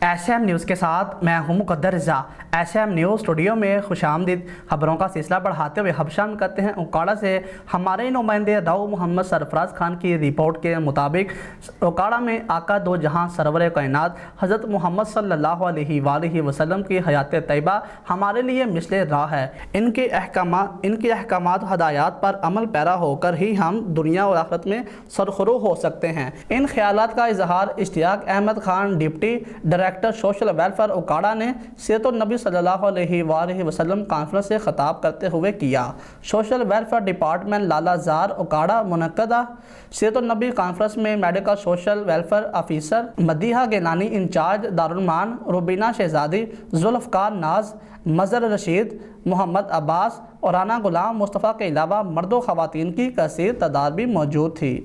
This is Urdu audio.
ایس ایم نیوز کے ساتھ میں ہوں Muqaddar Raza. S M news studio میں خوش آمدید۔ خبروں کا سلسلہ بڑھاتے ہوئے حبشہ میں کرتے ہیں اوکاڑا سے۔ ہمارے نمائندے راؤ محمد سرفراز خان کی رپورٹ کے مطابق اوکاڑا میں آقا دو جہاں سرور کائنات حضرت محمد صلی اللہ علیہ وآلہ وسلم کی حیات طیبہ ہمارے لیے مثل راہ ہے۔ ان کے احکامات ان کے احکامات ہدایات پر عمل پیرا ہو کر ہی ہم دنیا اور آخرت میں سرخرو ہو سکتے ہیں۔ ان خیالات کا اظہار Ishtiaq Ahmed Khan deputy director social welfare Okara نے سیرت النبی صلی اللہ علیہ وآلہ وسلم کانفرنس سے خطاب کرتے ہوئے کیا۔ سوشل ویلفر ڈپارٹمنٹ لالا زار اوکاڑا منعقدہ۔ سیرت النبی کانفرنس میں medical social welfare officer Madiha Gilani incharge دارالمان Rubina شہزادی ذوالفقار ناز مظہر رشید محمد عباس اور رانا غلام مصطفیٰ کے علاوہ مرد و خواتین کی کثیر تعداد بھی موجود تھی۔